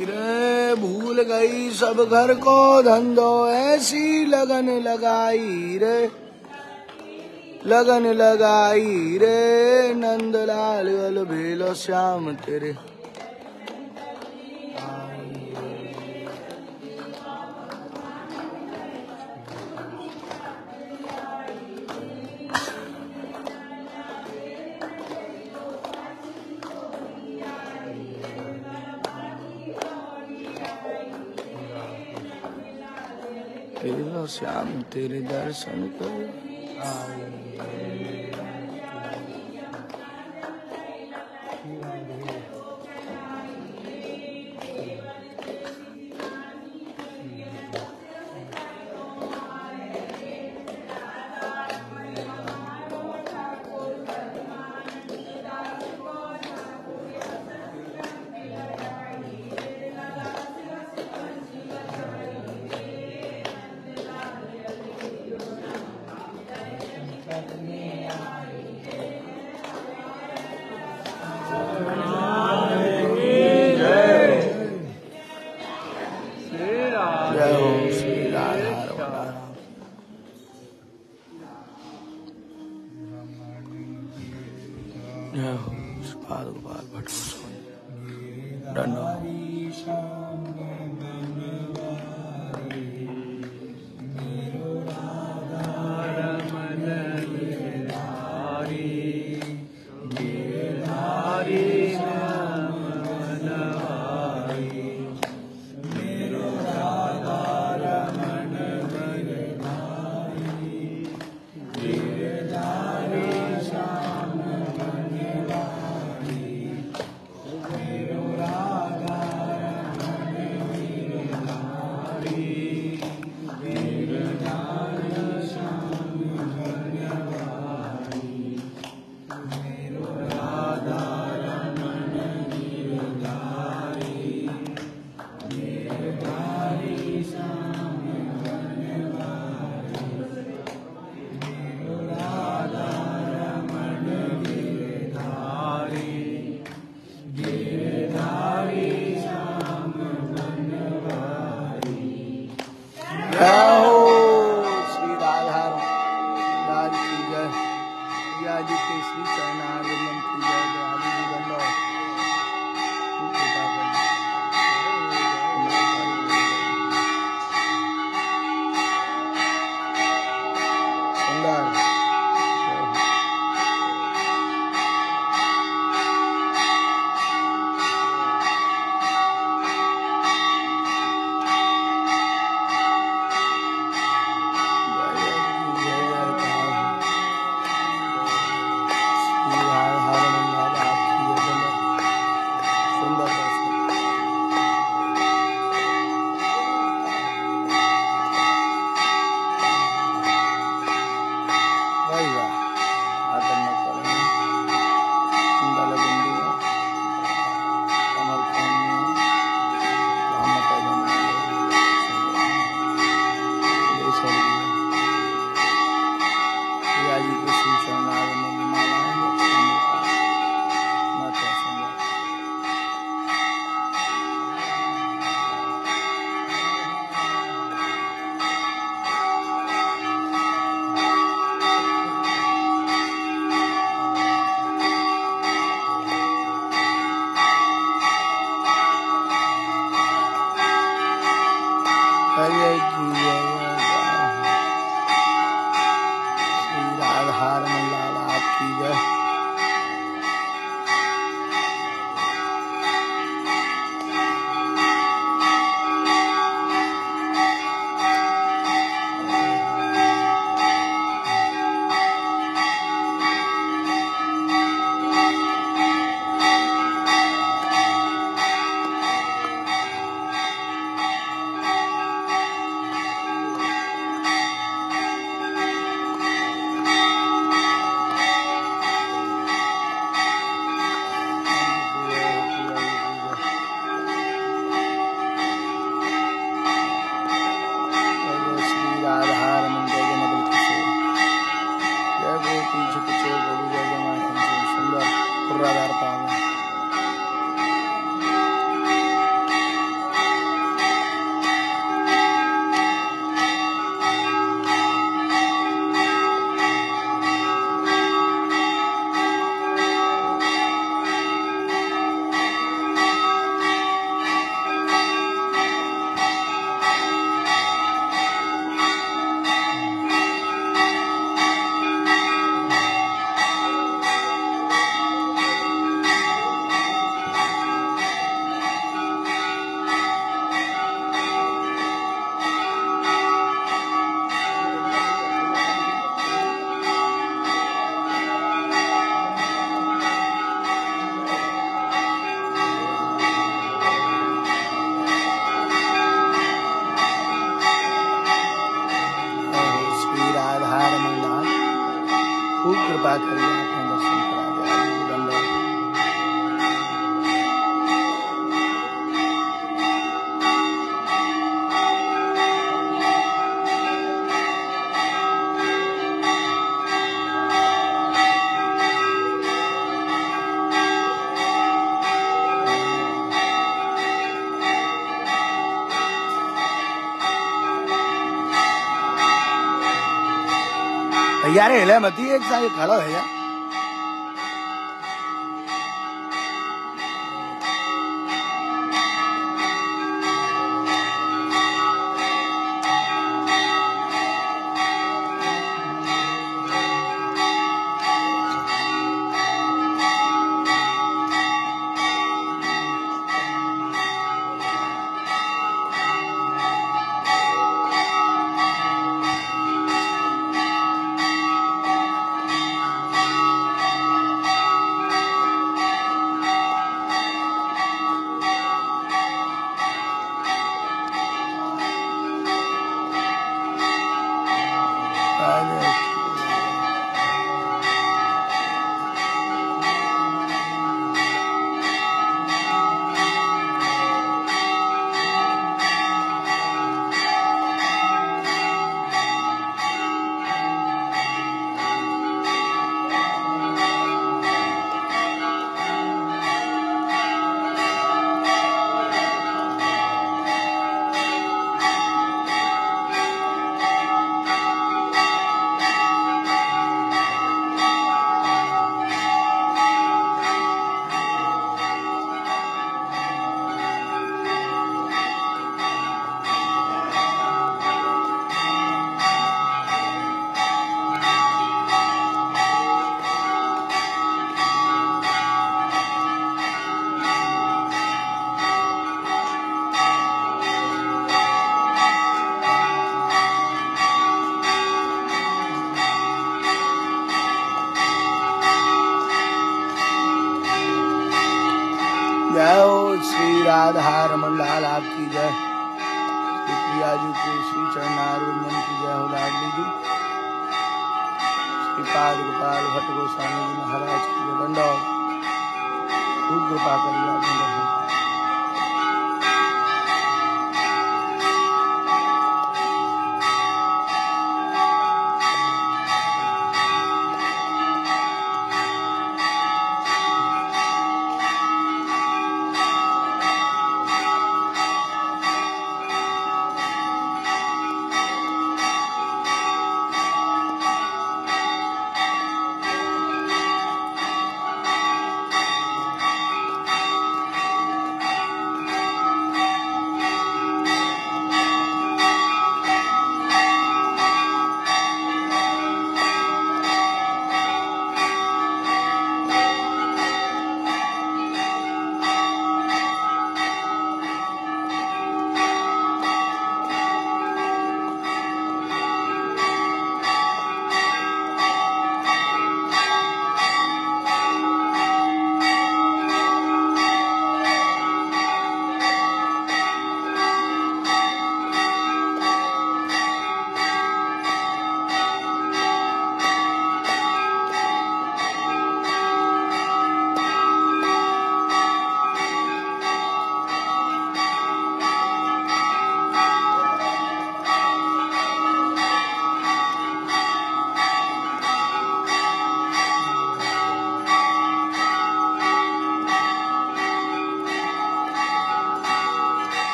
रे भूल गई सब घर को, धंधो ऐसी लगन लगाई रे। लगन लगाई रे, नंदलाल भेलो श्याम तेरे। श्याम तेरे दर्शन को आऊं Hallelujah. यार हिला मती एक साल खड़ा है यार पाद गोपाल भट्ट गोस्वामी जी महाराज की दंडौत खूब कृपा करिए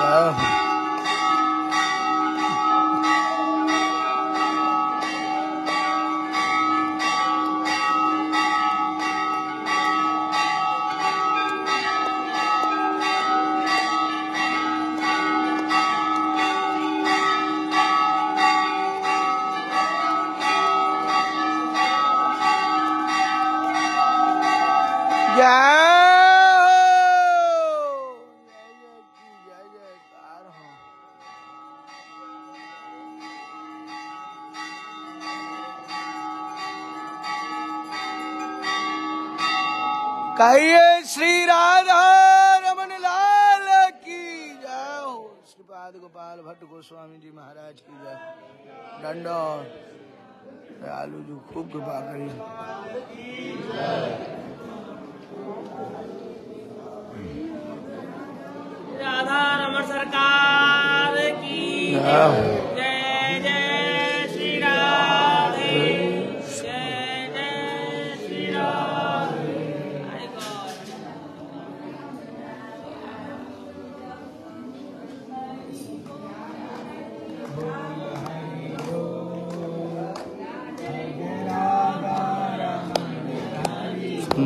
giờ dạ. कहिए श्री राधा रमन लाल की जय हो। श्रीपाद गोपाल भट्ट गोस्वामी जी महाराज की जय। दंडो दयालु जी खूब कृपा करी राधा रमन सरकार की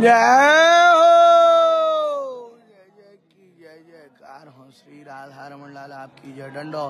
जय हो जय जय की जय जयकार हो श्री राधा रमन लाल आपकी जय दंडो